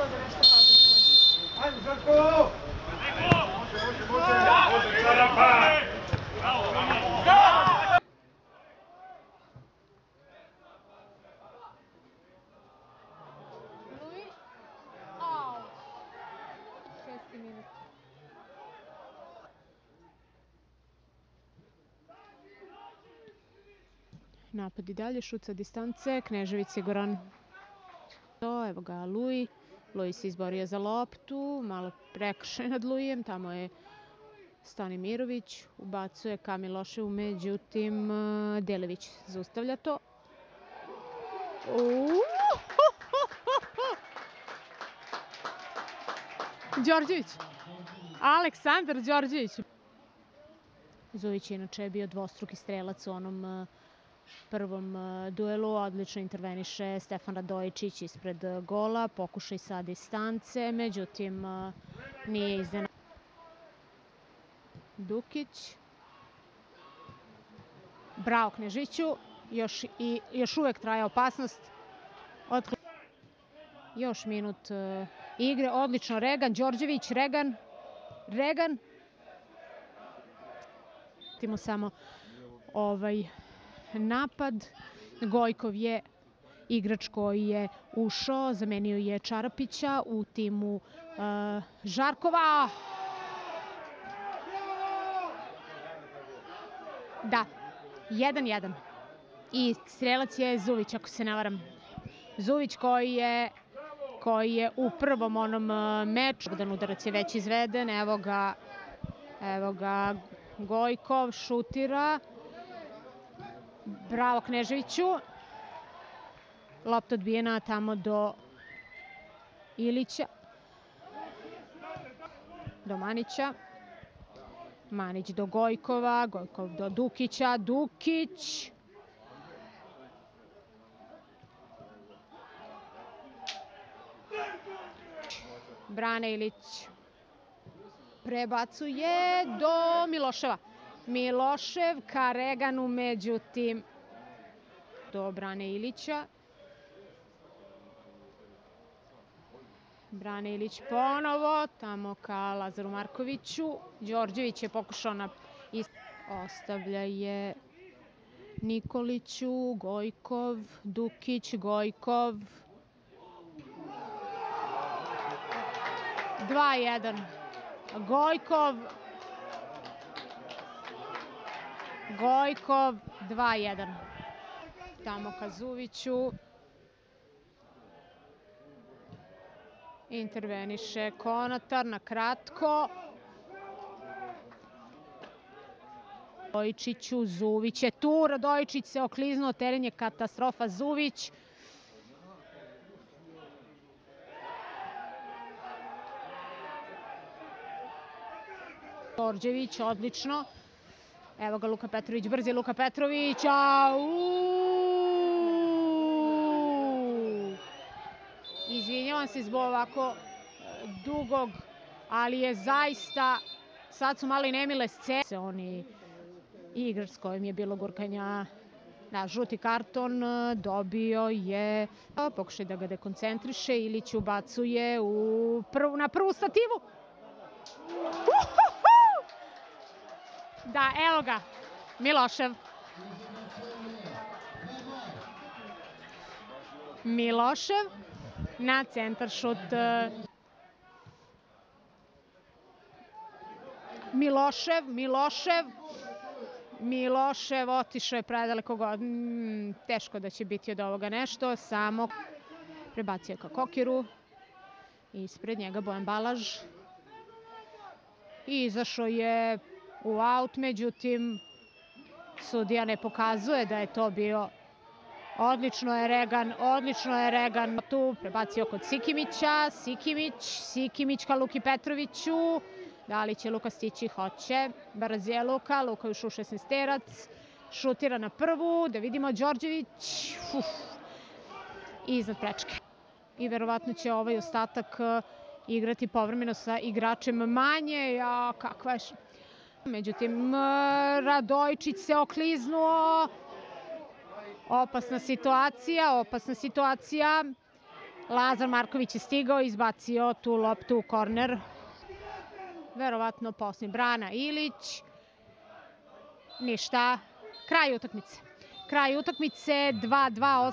god da nešto Žarko! Može, može, može! Lui. Minut. Napad i dalje, šut sa distance, Knežević siguran. To, evo ga Luj. Luj se izborio za loptu, malo prekršaj nad Lujem, tamo je Stani Mirović, ubacuje ka Miloševu, međutim eh, Delević zaustavlja to. Uuu! Đorđević. Aleksandar Đorđević. Je inače bio dvostruki strelac u onom eh, prvom eh, duelu. Odlično interveniše Stefan Radojičić ispred eh, gola. Pokušaj sa distance, međutim eh, nije izdena. Dukić. Bravo Knežiću. Još, i, još uvek traje opasnost. Od... Još minut igre. Odlično Regan. Đorđević, Regan. Regan. Timo samo ovaj napad. Gojkov je igrač koji je ušao, zamenio je Čarapića u timu uh, Žarkova. Da, 1-1. I strelac je Zuvić, ako se ne varam. Zuvić koji je koji je u prvom onom uh, meču, Bogdan udarac je već izveden, evo ga, evo ga Gojkov šutira, bravo Kneževiću, lopta odbijena tamo do Ilića, do Manića, Manić do Gojkova, Gojkov do Dukića, Dukić, Brane Ilić prebacuje do Miloševa. Milošev ka Reganu, međutim, do Brane Ilića. Brane Ilić ponovo, tamo ka Lazaru Markoviću. Đorđević je pokušao na... Ostavlja je Nikoliću, Gojkov, Dukić, Gojkov. 2-1. Gojkov. Gojkov 2-1. Tamo ka Zuviću. Interveniše Konatar na kratko. Radojičiću, Zuvić je tu, Radojičić se okliznuo, teren je katastrofa, Zuvić. Đorđević, odlično. Evo ga Luka Petrović, brzi Luka Petrović, au! Izvinjavam se zbog ovako e, dugog, ali je zaista, sad su malo i nemile scene. Oni igrač s kojim je bilo gurkanja na žuti karton dobio je pokušaj da ga dekoncentriše ili će ubacuje u prvu, na prvu stativu. Uhuhu! Da, evo ga, Milošev. Milošev na centar šut. Milošev, Milošev, Milošev otišao je predaleko god. Teško da će biti od ovoga nešto. Samo prebacio ka Kokiru. Ispred njega Bojan Balaž. I izašao je u aut, međutim sudija ne pokazuje da je to bio. Odlično je Regan, odlično je Regan tu prebacio kod Sikimića, Sikimić, Sikimić ka Luki Petroviću, da li će Luka stići? Hoće, brz je Luka, Luka još u 16 terac, šutira na prvu, da vidimo Đorđević, uf, iznad prečke. I verovatno će ovaj ostatak uh, igrati povremeno sa igračem manje, a kakva je Međutim, Radojčić se okliznuo. Opasna situacija, opasna situacija. Lazar Marković je stigao, izbacio tu loptu u korner. Verovatno posljednji Brana Ilić. Ništa. Kraj utakmice. Kraj utakmice 2-2